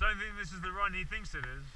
don't think this is the run he thinks it is.